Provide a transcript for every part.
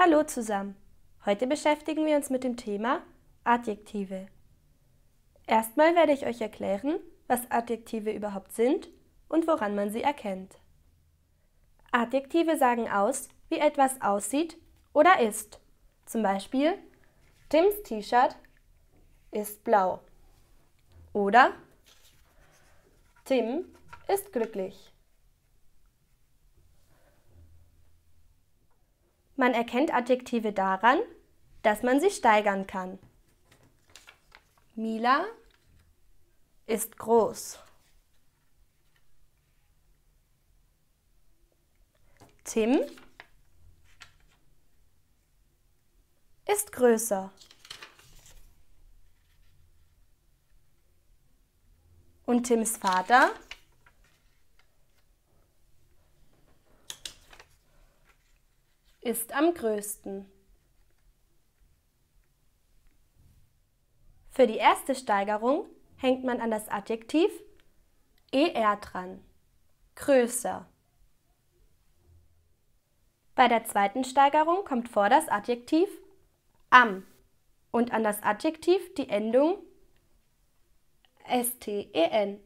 Hallo zusammen. Heute beschäftigen wir uns mit dem Thema Adjektive. Erstmal werde ich euch erklären, was Adjektive überhaupt sind und woran man sie erkennt. Adjektive sagen aus, wie etwas aussieht oder ist. Zum Beispiel Tims T-Shirt ist blau. Oder Tim ist glücklich. Man erkennt Adjektive daran, dass man sie steigern kann. Mila ist groß. Tim ist größer. Und Tims Vater ist am größten. Für die erste Steigerung hängt man an das Adjektiv er dran. Größer. Bei der zweiten Steigerung kommt vor das Adjektiv am und an das Adjektiv die Endung sten.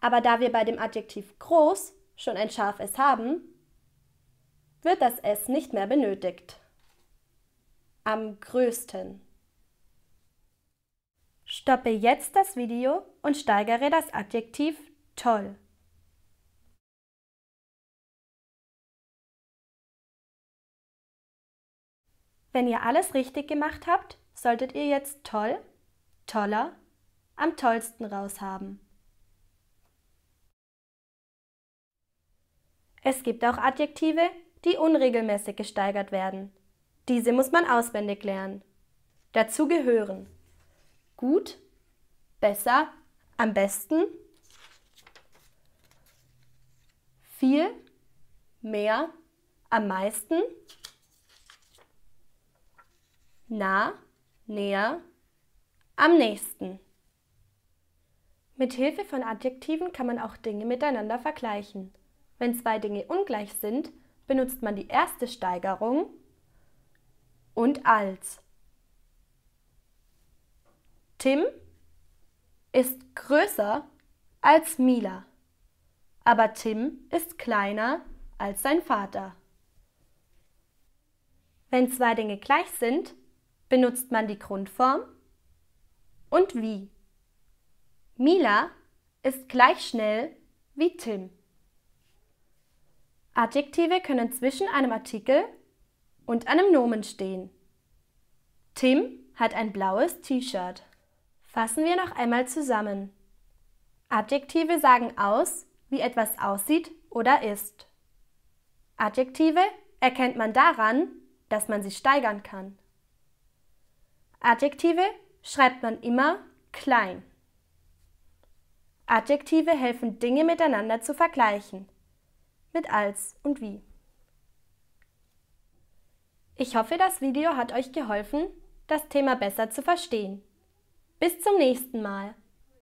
Aber da wir bei dem Adjektiv groß schon ein scharfes haben, wird das S nicht mehr benötigt. Am größten. Stoppe jetzt das Video und steigere das Adjektiv toll. Wenn ihr alles richtig gemacht habt, solltet ihr jetzt toll, toller, am tollsten raushaben. Es gibt auch Adjektive, die unregelmäßig gesteigert werden. Diese muss man auswendig lernen. Dazu gehören gut, besser, am besten, viel, mehr, am meisten, nah, näher, am nächsten. Mit Hilfe von Adjektiven kann man auch Dinge miteinander vergleichen. Wenn zwei Dinge ungleich sind, benutzt man die erste Steigerung und als. Tim ist größer als Mila, aber Tim ist kleiner als sein Vater. Wenn zwei Dinge gleich sind, benutzt man die Grundform und wie. Mila ist gleich schnell wie Tim. Adjektive können zwischen einem Artikel und einem Nomen stehen. Tim hat ein blaues T-Shirt. Fassen wir noch einmal zusammen. Adjektive sagen aus, wie etwas aussieht oder ist. Adjektive erkennt man daran, dass man sie steigern kann. Adjektive schreibt man immer klein. Adjektive helfen Dinge miteinander zu vergleichen mit als und wie. Ich hoffe, das Video hat euch geholfen, das Thema besser zu verstehen. Bis zum nächsten Mal.